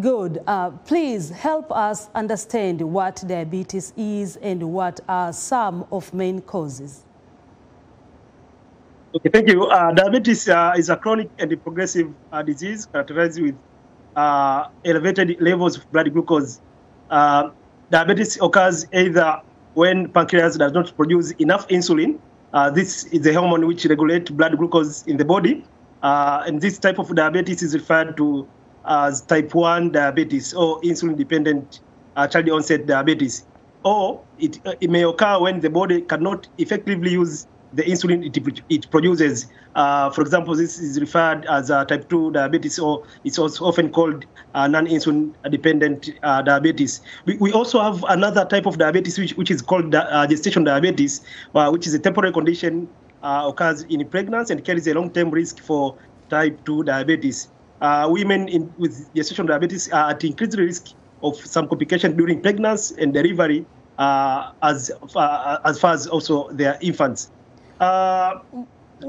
Good. Uh, please help us understand what diabetes is and what are some of main causes. Okay, thank you. Uh, diabetes uh, is a chronic and progressive uh, disease characterized with uh, elevated levels of blood glucose. Uh, diabetes occurs either when pancreas does not produce enough insulin. This is the hormone which regulates blood glucose in the body. and this type of diabetes is referred to as type 1 diabetes or insulin dependent child onset diabetes. Or it, it may occur when the body cannot effectively use the insulin it, it produces. Uh, for example, this is referred as uh, type 2 diabetes, or it's also often called uh, non-insulin dependent uh, diabetes. We, we, also have another type of diabetes, which, which is called uh, gestation diabetes, uh, which is a temporary condition occurs in pregnancy and carries a long-term risk for type 2 diabetes. Women in, with gestational diabetes are at increased risk of some complication during pregnancy and delivery, as, as far as also their infants. Uh,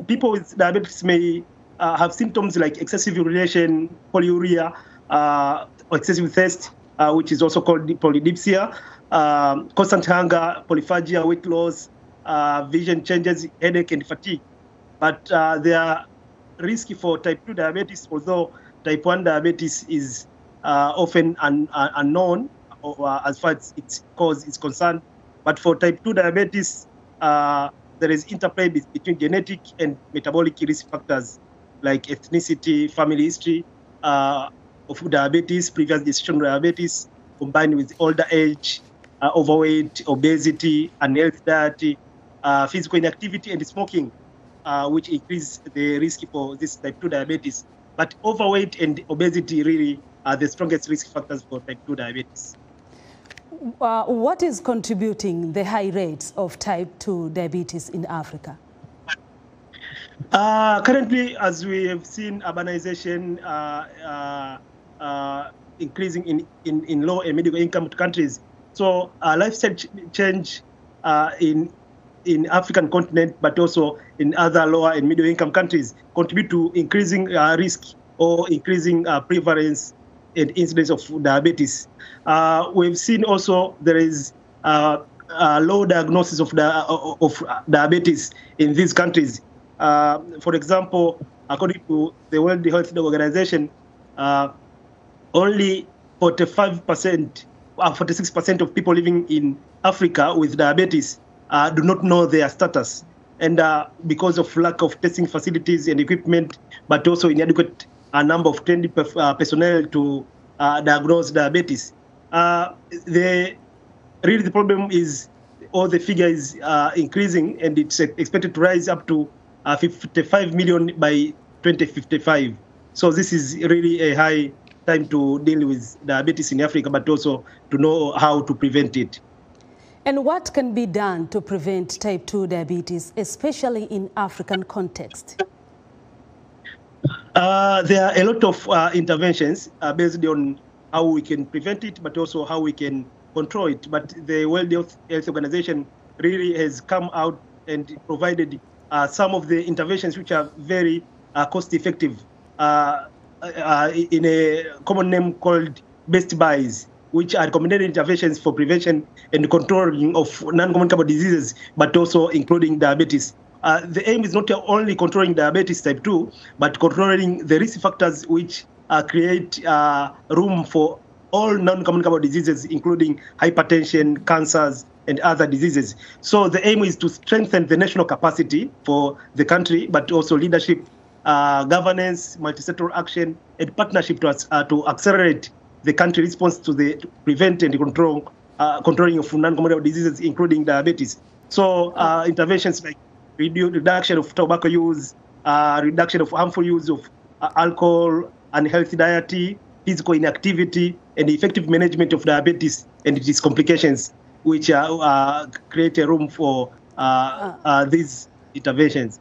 people with diabetes may uh, have symptoms like excessive urination, polyuria, uh, or excessive thirst, uh, which is also called polydipsia, um, constant hunger, polyphagia, weight loss, uh, vision changes, headache, and fatigue. But uh, they are risky for type 2 diabetes, although type 1 diabetes is often un unknown as far as its cause is concerned. But for type 2 diabetes, there is interplay between genetic and metabolic risk factors like ethnicity, family history uh, of diabetes, previous gestation diabetes, combined with older age, uh, overweight, obesity, unhealthy diet, uh, physical inactivity, and smoking, uh, which increase the risk for this type 2 diabetes. But overweight and obesity really are the strongest risk factors for type 2 diabetes. Uh, what is contributing the high rates of type 2 diabetes in Africa? Uh, currently, as we have seen urbanization uh, uh, uh increasing in, in, in, low and middle income countries, so lifestyle ch change in in African continent, but also in other lower and middle income countries, contribute to increasing risk or increasing prevalence and incidence of diabetes. Uh, we've seen also there is uh, low diagnosis of, of diabetes in these countries. Uh, for example, according to the World Health Organization, uh, only 45%, 46% of people living in Africa with diabetes uh, do not know their status. And because of lack of testing facilities and equipment, but also inadequate a number of trained uh, personnel to uh, diagnose diabetes. Uh, the really the problem is all the figure is uh, increasing and it's expected to rise up to uh, 55 million by 2055. So this is really a high time to deal with diabetes in Africa, but also to know how to prevent it. And what can be done to prevent type 2 diabetes, especially in African context? Uh, there are a lot of uh, interventions uh, based on how we can prevent it, but also how we can control it. But the World Health, Organization really has come out and provided uh, some of the interventions which are very uh, cost effective uh, in a common name called best buys which are recommended interventions for prevention and controlling of non-communicable diseases, but also including diabetes. Uh, the aim is not only controlling diabetes type 2, but controlling the risk factors which uh, create uh, room for all non-communicable diseases, including hypertension, cancers, and other diseases. So the aim is to strengthen the national capacity for the country, but also leadership, uh, governance, multi-sectoral action, and partnership to, uh, to accelerate the country response to the to prevent and control uh, controlling of non-communicable diseases, including diabetes. So interventions like reduction of tobacco use, uh, reduction of harmful use of uh, alcohol, unhealthy diet, physical inactivity, and effective management of diabetes and its complications, which uh, create a room for uh, uh, these interventions.